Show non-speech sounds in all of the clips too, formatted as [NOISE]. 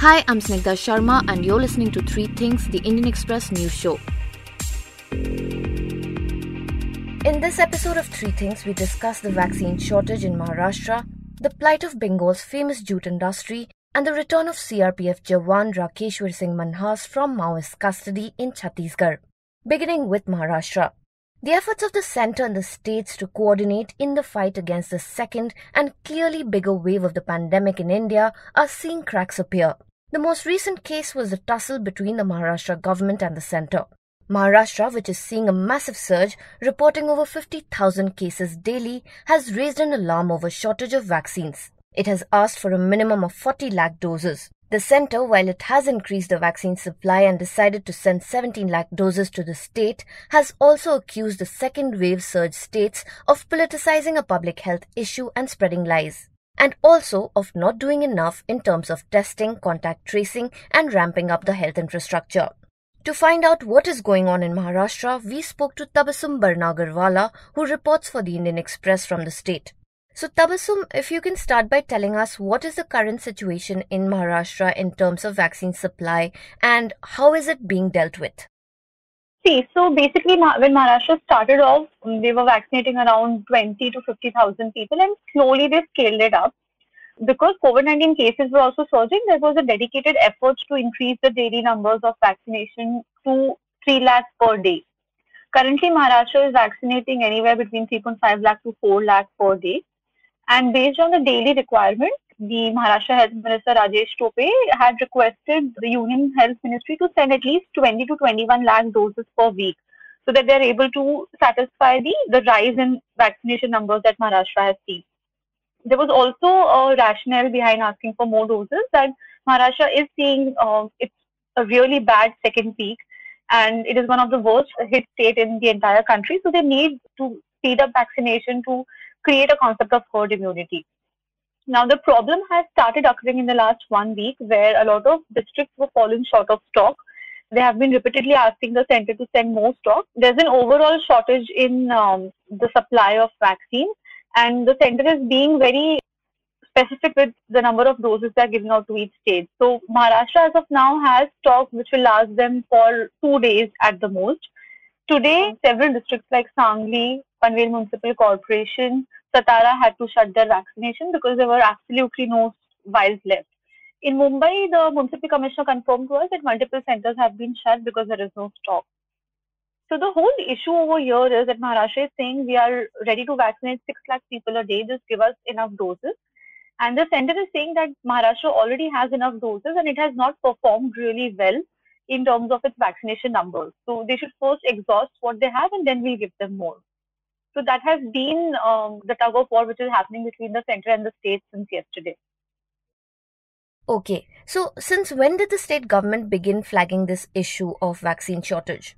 Hi, I'm Snigdha Sharma, and you're listening to Three Things, the Indian Express news show. In this episode of Three Things, we discuss the vaccine shortage in Maharashtra, the plight of Bengal's famous jute industry, and the return of CRPF Jawan Rakeshwar Singh Manhas from Maoist custody in Chhattisgarh. Beginning with Maharashtra. The efforts of the centre and the states to coordinate in the fight against the second and clearly bigger wave of the pandemic in India are seeing cracks appear. The most recent case was the tussle between the Maharashtra government and the centre. Maharashtra, which is seeing a massive surge, reporting over 50,000 cases daily, has raised an alarm over shortage of vaccines. It has asked for a minimum of 40 lakh doses. The centre, while it has increased the vaccine supply and decided to send 17 lakh doses to the state, has also accused the second wave surge states of politicizing a public health issue and spreading lies. And also of not doing enough in terms of testing, contact tracing, and ramping up the health infrastructure. To find out what is going on in Maharashtra, we spoke to Tabassum Barnagarwala, who reports for the Indian Express from the state. So, Tabassum, if you can start by telling us what is the current situation in Maharashtra in terms of vaccine supply and how is it being dealt with? See, so basically, when Maharashtra started off, um, they were vaccinating around 20 to 50,000 people, and slowly they scaled it up. Because COVID 19 cases were also surging, there was a dedicated effort to increase the daily numbers of vaccination to 3 lakhs per day. Currently, Maharashtra is vaccinating anywhere between 3.5 lakh to 4 lakh per day. And based on the daily requirement, the Maharashtra Health Minister Rajesh Tope had requested the Union Health Ministry to send at least 20 to 21 lakh doses per week so that they're able to satisfy the, the rise in vaccination numbers that Maharashtra has seen. There was also a rationale behind asking for more doses that Maharashtra is seeing uh, it's a really bad second peak and it is one of the worst hit state in the entire country. So they need to speed up vaccination to create a concept of herd immunity. Now, the problem has started occurring in the last one week where a lot of districts were falling short of stock. They have been repeatedly asking the center to send more stock. There's an overall shortage in um, the supply of vaccines, and the center is being very specific with the number of doses they're giving out to each state. So, Maharashtra, as of now, has stock which will last them for two days at the most. Today, several districts like Sangli, Panvel Municipal Corporation, Satara had to shut their vaccination because there were absolutely no vials left. In Mumbai, the municipal commissioner confirmed to us that multiple centers have been shut because there is no stock. So the whole issue over here is that Maharashtra is saying we are ready to vaccinate 6 lakh people a day, just give us enough doses. And the center is saying that Maharashtra already has enough doses and it has not performed really well in terms of its vaccination numbers. So they should first exhaust what they have and then we'll give them more. So that has been um, the tug of war which is happening between the center and the state since yesterday. Okay, so since when did the state government begin flagging this issue of vaccine shortage?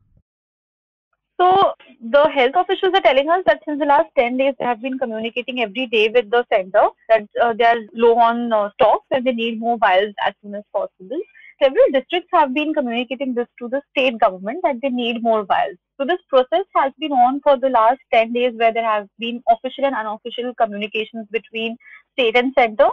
So the health officials are telling us that since the last 10 days they have been communicating every day with the center that uh, they are low on uh, stocks and they need more vials as soon as possible several districts have been communicating this to the state government that they need more vials. So this process has been on for the last 10 days where there have been official and unofficial communications between state and center.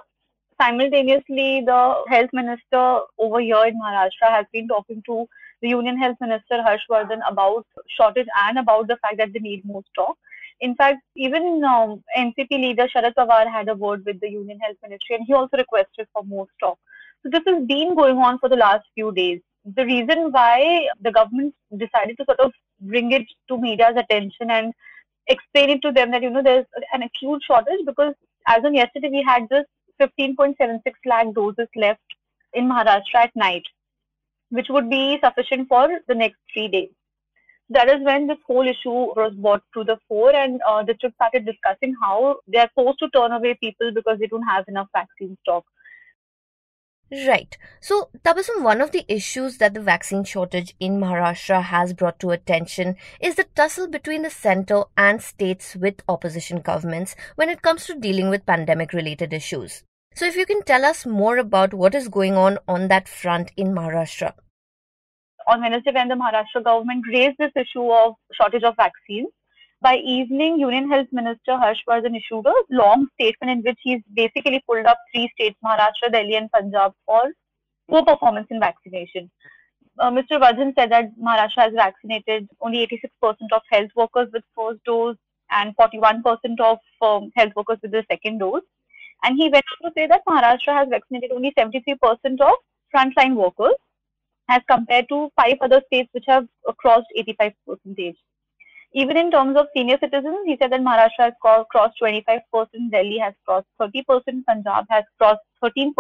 Simultaneously, the health minister over here in Maharashtra has been talking to the Union Health Minister Harshvardhan about shortage and about the fact that they need more stock. In fact, even um, NCP leader Sharad Pawar had a word with the Union Health Ministry and he also requested for more stock. So this has been going on for the last few days. The reason why the government decided to sort of bring it to media's attention and explain it to them that you know there's an acute shortage because as on yesterday we had just 15.76 lakh doses left in Maharashtra at night, which would be sufficient for the next three days. That is when this whole issue was brought to the fore, and uh, district started discussing how they are forced to turn away people because they don't have enough vaccine stock. Right. So, Tabassum, one of the issues that the vaccine shortage in Maharashtra has brought to attention is the tussle between the centre and states with opposition governments when it comes to dealing with pandemic related issues. So, if you can tell us more about what is going on on that front in Maharashtra. On Wednesday, when the Maharashtra government raised this issue of shortage of vaccines, by evening, Union Health Minister Harshvardhan issued a long statement in which he's basically pulled up three states, Maharashtra, Delhi, and Punjab, for poor performance in vaccination. Uh, Mr. Vardhan said that Maharashtra has vaccinated only 86% of health workers with first dose and 41% of um, health workers with the second dose. And he went on to say that Maharashtra has vaccinated only 73% of frontline workers as compared to five other states which have crossed 85 percentage. Even in terms of senior citizens, he said that Maharashtra has crossed 25%, Delhi has crossed 30%, Punjab has crossed 13%,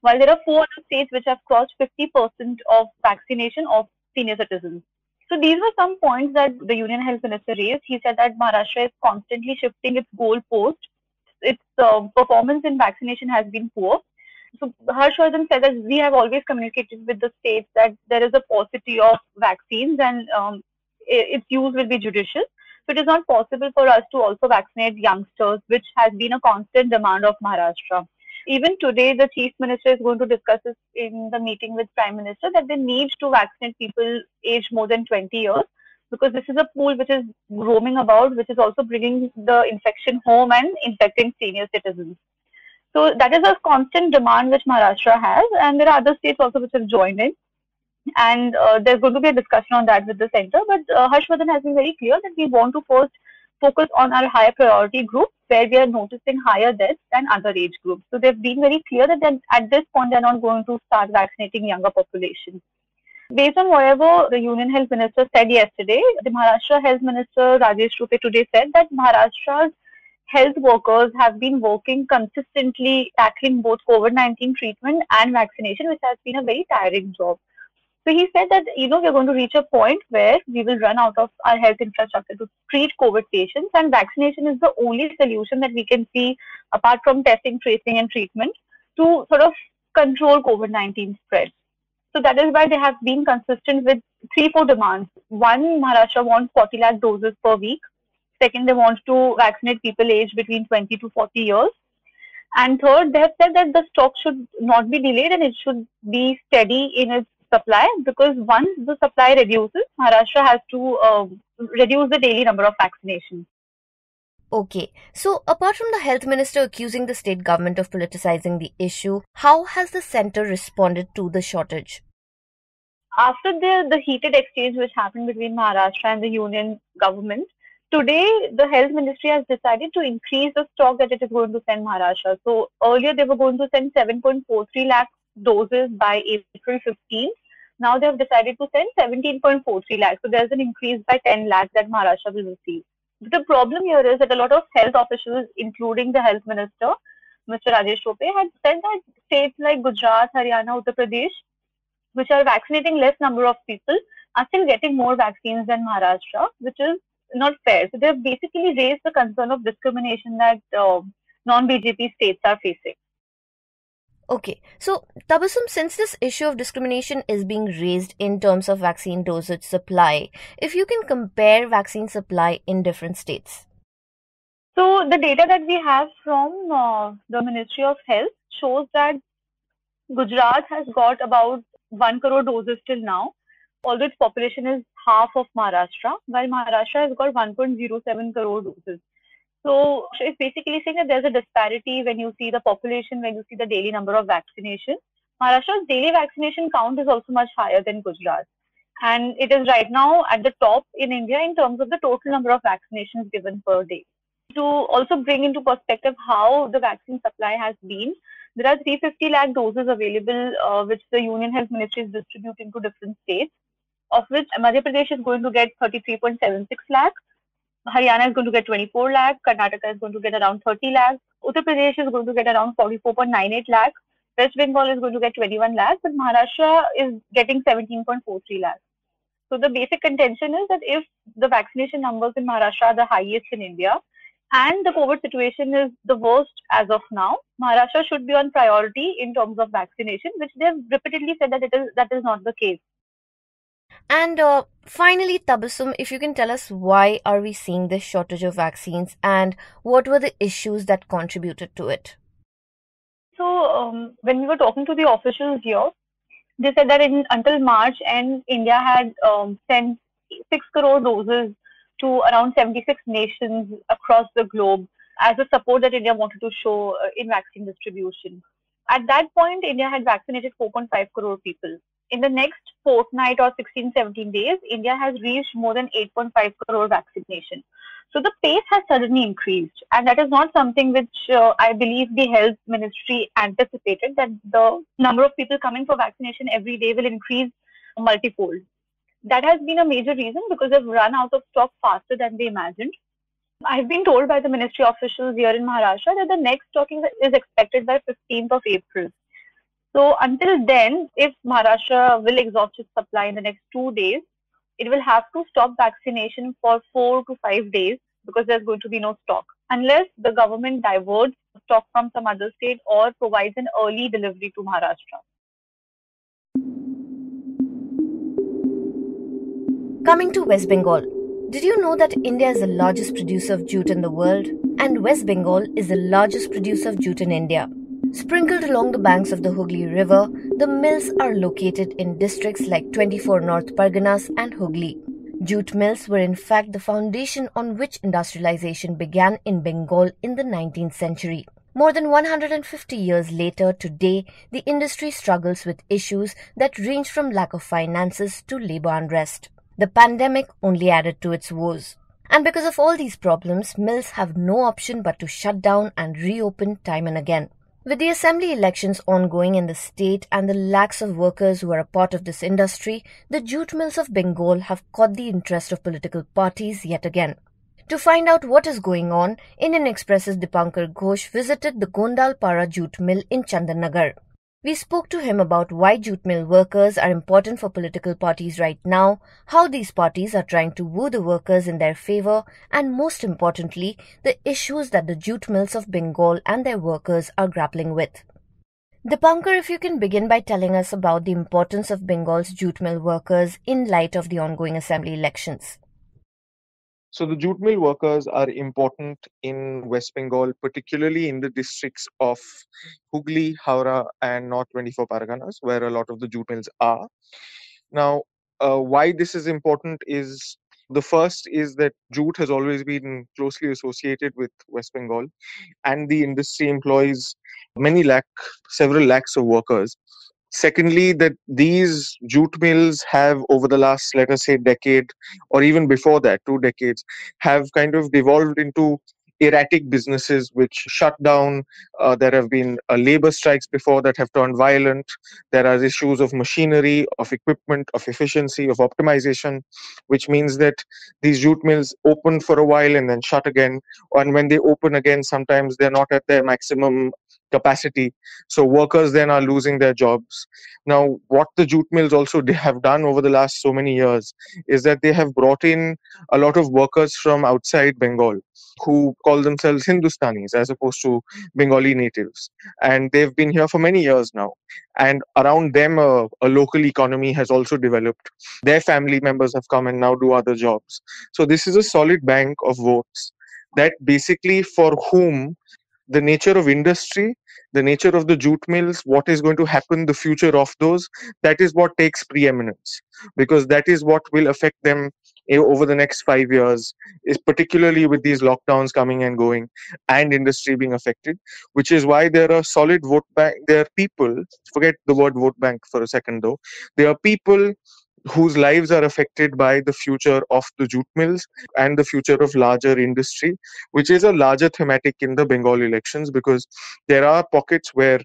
while there are four other states which have crossed 50% of vaccination of senior citizens. So these were some points that the Union Health Minister raised. He said that Maharashtra is constantly shifting its goalpost. Its uh, performance in vaccination has been poor. So Harshvardhan said that we have always communicated with the states that there is a paucity of vaccines and um, its use will be judicious. So it is not possible for us to also vaccinate youngsters, which has been a constant demand of Maharashtra even today, the chief minister is going to discuss this in the meeting with prime minister that they need to vaccinate people aged more than 20 years because this is a pool which is roaming about, which is also bringing the infection home and infecting senior citizens. So that is a constant demand which Maharashtra has, and there are other states also which have joined in. And uh, there's going to be a discussion on that with the center. But uh, has been very clear that we want to first focus on our higher priority groups where we are noticing higher deaths than other age groups. So they've been very clear that at this point they're not going to start vaccinating younger populations. Based on whatever the Union Health Minister said yesterday, the Maharashtra Health Minister Rajesh Tope today said that Maharashtra's health workers have been working consistently tackling both COVID-19 treatment and vaccination, which has been a very tiring job. So he said that, you know, we're going to reach a point where we will run out of our health infrastructure to treat COVID patients and vaccination is the only solution that we can see apart from testing, tracing and treatment to sort of control COVID-19 spread. So that is why they have been consistent with three, four demands. One, Maharashtra wants 40 lakh doses per week. Second, they want to vaccinate people aged between 20 to 40 years. And third, they have said that the stock should not be delayed and it should be steady in its supply because once the supply reduces, Maharashtra has to uh, reduce the daily number of vaccinations. Okay, so apart from the health minister accusing the state government of politicizing the issue, how has the center responded to the shortage? After the, the heated exchange which happened between Maharashtra and the union government, today the health ministry has decided to increase the stock that it is going to send Maharashtra. So earlier they were going to send 7.43 lakh doses by April 15. Now they have decided to send 17.43 lakhs. So there's an increase by 10 lakhs that Maharashtra will receive. But The problem here is that a lot of health officials, including the health minister, Mr. Rajesh Tope, had said that states like Gujarat, Haryana, Uttar Pradesh, which are vaccinating less number of people, are still getting more vaccines than Maharashtra, which is not fair. So they've basically raised the concern of discrimination that uh, non-BJP states are facing. Okay, so Tabassum, since this issue of discrimination is being raised in terms of vaccine dosage supply, if you can compare vaccine supply in different states. So the data that we have from uh, the Ministry of Health shows that Gujarat has got about 1 crore doses till now, although its population is half of Maharashtra, while Maharashtra has got 1.07 crore doses. So it's basically saying that there's a disparity when you see the population, when you see the daily number of vaccinations. Maharashtra's daily vaccination count is also much higher than Gujarat. And it is right now at the top in India in terms of the total number of vaccinations given per day. To also bring into perspective how the vaccine supply has been, there are 350 lakh doses available, uh, which the Union Health Ministry is distributing to different states, of which Madhya Pradesh is going to get 33.76 lakh, Haryana is going to get 24 lakh, Karnataka is going to get around 30 lakh, Uttar Pradesh is going to get around 44.98 lakh, West Bengal is going to get 21 lakh, but Maharashtra is getting 17.43 lakh. So the basic contention is that if the vaccination numbers in Maharashtra are the highest in India and the COVID situation is the worst as of now, Maharashtra should be on priority in terms of vaccination, which they've repeatedly said that it is that is not the case. And uh, finally, Tabassum, if you can tell us why are we seeing this shortage of vaccines and what were the issues that contributed to it? So, um, when we were talking to the officials here, they said that in, until March and India had um, sent 6 crore doses to around 76 nations across the globe as a support that India wanted to show uh, in vaccine distribution. At that point, India had vaccinated 4.5 crore people. In the next fortnight or 16, 17 days, India has reached more than 8.5 crore vaccination. So the pace has suddenly increased, and that is not something which uh, I believe the health ministry anticipated that the number of people coming for vaccination every day will increase multifold. That has been a major reason because they've run out of stock faster than they imagined. I've been told by the ministry officials here in Maharashtra that the next stocking is expected by 15th of April. So until then, if Maharashtra will exhaust its supply in the next two days, it will have to stop vaccination for four to five days because there's going to be no stock unless the government diverts stock from some other state or provides an early delivery to Maharashtra. Coming to West Bengal, did you know that India is the largest producer of jute in the world? And West Bengal is the largest producer of jute in India. Sprinkled along the banks of the Hooghly River, the mills are located in districts like 24 North Parganas and Hooghly. Jute mills were in fact the foundation on which industrialization began in Bengal in the 19th century. More than 150 years later, today, the industry struggles with issues that range from lack of finances to labor unrest. The pandemic only added to its woes. And because of all these problems, mills have no option but to shut down and reopen time and again. With the assembly elections ongoing in the state and the lakhs of workers who are a part of this industry, the jute mills of Bengal have caught the interest of political parties yet again. To find out what is going on, Indian Express's Dipankar Ghose visited the Gondalpara jute mill in Chandannagar. We spoke to him about why jute mill workers are important for political parties right now, how these parties are trying to woo the workers in their favor, and most importantly, the issues that the jute mills of Bengal and their workers are grappling with. Dipankar, if you can begin by telling us about the importance of Bengal's jute mill workers in light of the ongoing assembly elections. So the jute mill workers are important in West Bengal, particularly in the districts of Hooghly, Howrah, and North 24 Parganas, where a lot of the jute mills are. Now, uh, why this is important is the first is that jute has always been closely associated with West Bengal, and the industry employs many lakh, several lakhs of workers. Secondly, that these jute mills have, over the last, let us say, decade, or even before that, two decades, have kind of devolved into erratic businesses which shut down. Uh, there have been uh, labor strikes before that have turned violent. There are issues of machinery, of equipment, of efficiency, of optimization, which means that these jute mills open for a while and then shut again. And when they open again, sometimes they're not at their maximum capacity. So workers then are losing their jobs. Now, what the jute mills also [LAUGHS] have done over the last so many years is that they have brought in a lot of workers from outside Bengal who call themselves Hindustanis as opposed to Bengali natives. And they've been here for many years now. And around them, a, a local economy has also developed. Their family members have come and now do other jobs. So, this is a solid bank of votes that basically for whom the nature of industry the nature of the jute mills what is going to happen the future of those that is what takes preeminence. Because that is what will affect them eh, over the next 5 years is particularly with these lockdowns coming and going and industry being affected which is why there are solid vote bank there are people forget the word vote bank for a second though there are people whose lives are affected by the future of the jute mills and the future of larger industry, which is a larger thematic in the Bengal elections because there are pockets where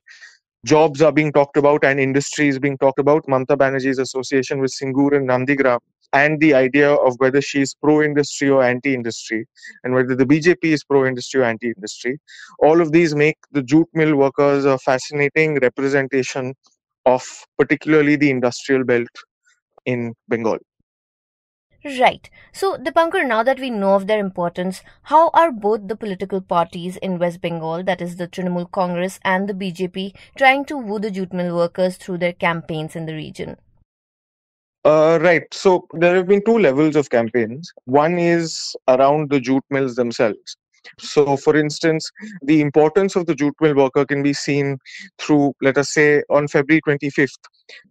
jobs are being talked about and industry is being talked about. Mamta Banerjee's association with Singur and Nandigram and the idea of whether she is pro-industry or anti-industry and whether the BJP is pro-industry or anti-industry. All of these make the jute mill workers a fascinating representation of particularly the industrial belt in Bengal. Right. So, Dipankar, now that we know of their importance, how are both the political parties in West Bengal, that is the Trinamool Congress and the BJP, trying to woo the jute mill workers through their campaigns in the region? Uh, right. So there have been two levels of campaigns. One is around the jute mills themselves. So, for instance, the importance of the jute mill worker can be seen through, let us say, on February 25th,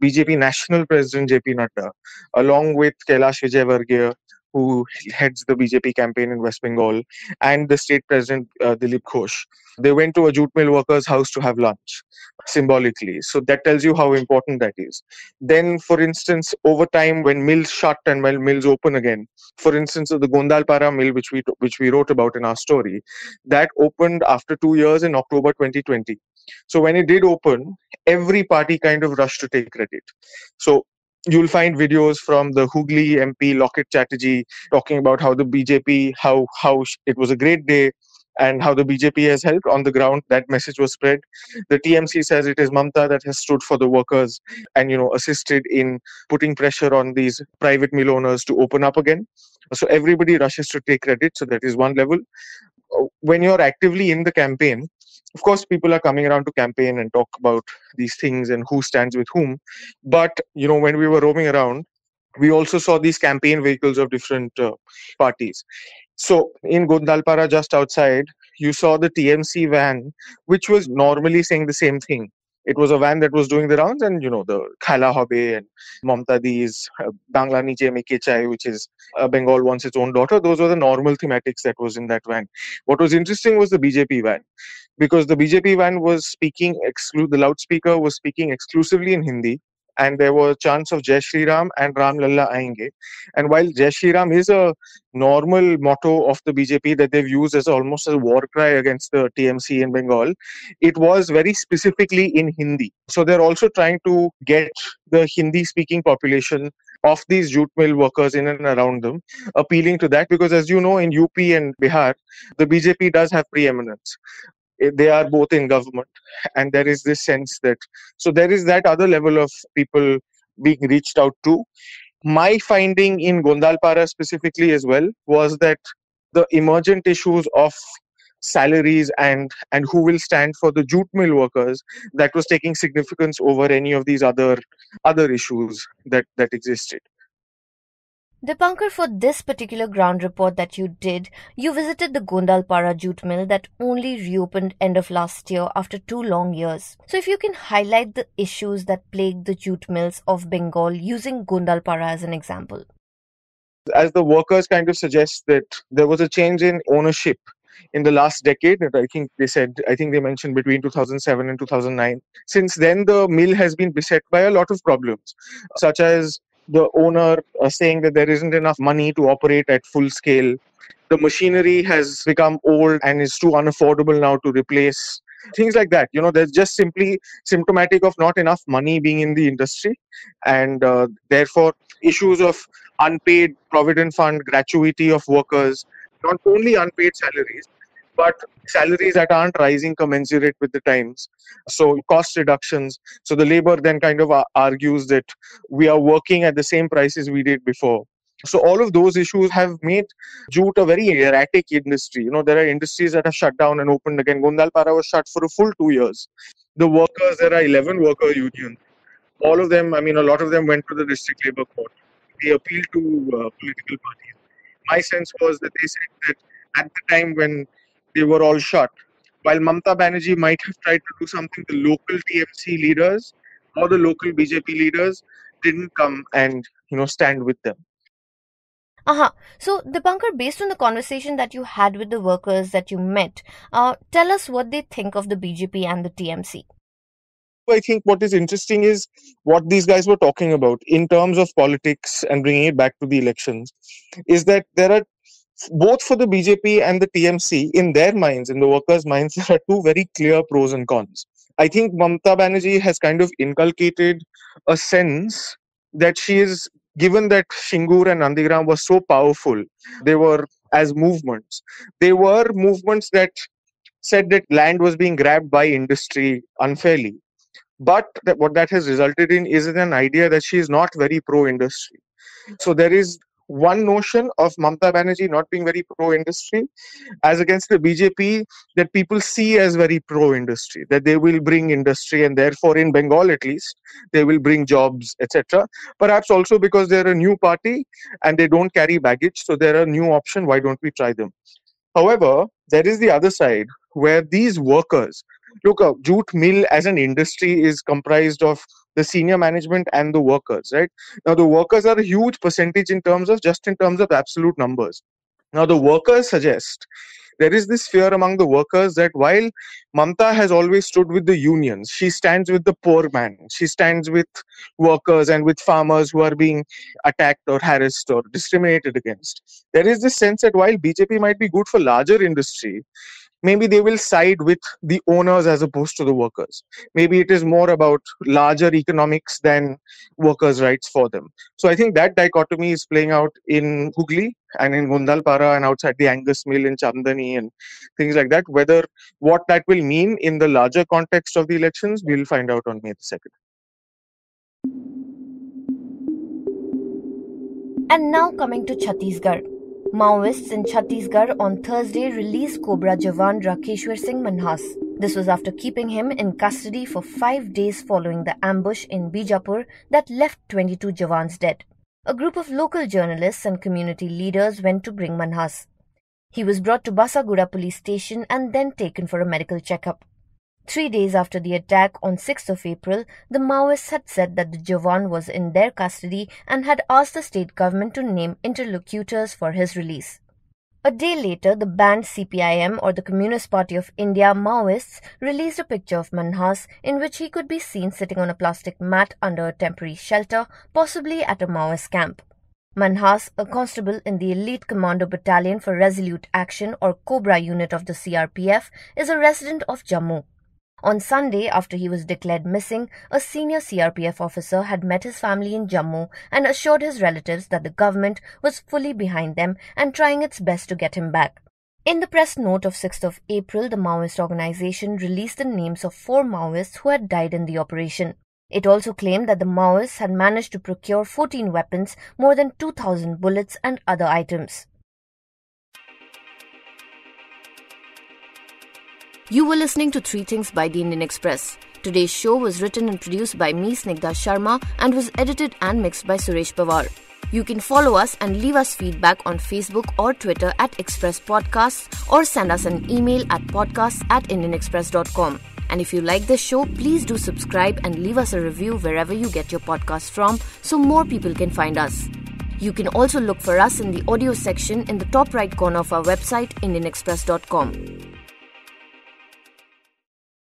BJP National President JP Nadda, along with Kailash Vijayvargiya, who heads the BJP campaign in West Bengal, and the state president, uh, Dilip Ghosh. They went to a jute mill worker's house to have lunch symbolically. So that tells you how important that is. Then, for instance, over time, when mills shut and when mills open again, for instance, the Gondalpara mill, which we which we wrote about in our story, that opened after two years in October 2020. So when it did open, every party kind of rushed to take credit. So you'll find videos from the Hooghly MP Locket Chatterjee talking about how the BJP, how how it was a great day, and how the BJP has helped on the ground. That message was spread. The TMC says it is Mamta that has stood for the workers and you know assisted in putting pressure on these private mill owners to open up again. So everybody rushes to take credit. So that is one level. Uh, when you're actively in the campaign, of course people are coming around to campaign and talk about these things and who stands with whom but you know when we were roaming around we also saw these campaign vehicles of different uh, parties so in Gondalpara, just outside, you saw the TMC van, which was normally saying the same thing. It was a van that was doing the rounds, and you know the Khela Hobe and Mamta Di's uh, Bangla Niche Meke Chai, which is uh, Bengal wants its own daughter. Those were the normal thematics that was in that van. What was interesting was the BJP van, because the BJP van was speaking exclu- the loudspeaker was speaking exclusively in Hindi, and there were chants of Jai Shri Ram and Ram Lalla Aayenge. And while Jai Shri Ram is a normal motto of the BJP that they've used as almost a war cry against the TMC in Bengal, it was very specifically in Hindi. So they're also trying to get the Hindi speaking population of these jute mill workers in and around them, appealing to that because, as you know, in UP and Bihar, the BJP does have preeminence. Eh, they are both in government and there is this sense that so there is that other level of people being reached out to. My finding in gondalpara specifically as well was that the emergent issues of salaries and and who will stand for the jute mill workers that was taking significance over any of these other other issues that that existed Dipankar, for this particular ground report that you did, you visited the Gondalpara jute mill that only reopened end of last year after two long years. So if you can highlight the issues that plague the jute mills of Bengal using Gondalpara as an example. As the workers kind of suggest that there was a change in ownership in the last decade. I think they said, I think they mentioned between 2007 and 2009. Since then, the mill has been beset by a lot of problems, such as the owner uh, saying that there isn't enough money to operate at full scale. The machinery has become old and is too unaffordable now to replace. Things like that. You know, there's just simply symptomatic of not enough money being in the industry. And uh, therefore, issues of unpaid provident fund, gratuity of workers, not only unpaid salaries, but salaries that aren't rising commensurate with the times. So, cost reductions. So, the labor then kind of argues that we are working at the same prices we did before. So, all of those issues have made jute a very erratic industry. You know, there are industries that have shut down and opened again. Gondalpara was shut for a full two years. The workers, there are 11 worker unions. All of them, I mean, a lot of them went to the district labor court. They appealed to uh, political parties. My sense was that they said that at the time when they were all shot. While Mamta Banerjee might have tried to do something, the local TMC leaders or the local BJP leaders didn't come and you know stand with them. Uh-huh. So, Dipankar, based on the conversation that you had with the workers that you met, uh, tell us what they think of the BJP and the TMC. I think what is interesting is what these guys were talking about in terms of politics and bringing it back to the elections is that there are both for the BJP and the TMC, in their minds, in the workers' minds, [LAUGHS] there are two very clear pros and cons. I think Mamta Banerjee has kind of inculcated a sense that she is given that Singur and Nandigram were so powerful, they were as movements. They were movements that said that land was being grabbed by industry unfairly. But that what that has resulted in is an idea that she is not very pro industry. So there is one notion of Mamta Banerjee not being very pro industry as against the BJP that people see as very pro industry, that they will bring industry and therefore in Bengal at least they will bring jobs, etc. Perhaps also because they're a new party and they don't carry baggage, so they're a new option. Why don't we try them? However, there is the other side where these workers look, a jute mill as an industry is comprised of the senior management and the workers, right? Now, the workers are a huge percentage in terms of just in terms of absolute numbers. Now, the workers suggest there is this fear among the workers that while Mamta has always stood with the unions, she stands with the poor man, she stands with workers and with farmers who are being attacked or harassed or discriminated against. There is this sense that while BJP might be good for larger industry, maybe they will side with the owners as opposed to the workers. Maybe it is more about larger economics than workers' rights for them. So I think that dichotomy is playing out in Hooghly and in Gondalpara and outside the Angus Mill in Chandani and things like that. Whether what that will mean in the larger context of the elections, we'll find out on May the 2nd. And now coming to Chhattisgarh. Maoists in Chhattisgarh on Thursday released Cobra Jawan Rakeshwar Singh Manhas. This was after keeping him in custody for five days following the ambush in Bijapur that left 22 Jawans dead. A group of local journalists and community leaders went to bring Manhas. He was brought to Basaguda police station and then taken for a medical checkup. Three days after the attack on 6th of April, the Maoists had said that the Jawan was in their custody and had asked the state government to name interlocutors for his release. A day later, the banned CPIM or the Communist Party of India Maoists released a picture of Manhas in which he could be seen sitting on a plastic mat under a temporary shelter, possibly at a Maoist camp. Manhas, a constable in the Elite Commando Battalion for Resolute Action or Cobra unit of the CRPF, is a resident of Jammu. On Sunday, after he was declared missing, a senior CRPF officer had met his family in Jammu and assured his relatives that the government was fully behind them and trying its best to get him back. In the press note of 6th of April, the Maoist organization released the names of four Maoists who had died in the operation. It also claimed that the Maoists had managed to procure 14 weapons, more than 2,000 bullets, and other items. You were listening to Three Things by the Indian Express. Today's show was written and produced by me, Snigdha Sharma, and was edited and mixed by Suresh Pawar. You can follow us and leave us feedback on Facebook or Twitter at Express Podcasts or send us an email at podcasts at IndianExpress.com. And if you like this show, please do subscribe and leave us a review wherever you get your podcast from so more people can find us. You can also look for us in the audio section in the top right corner of our website, IndianExpress.com.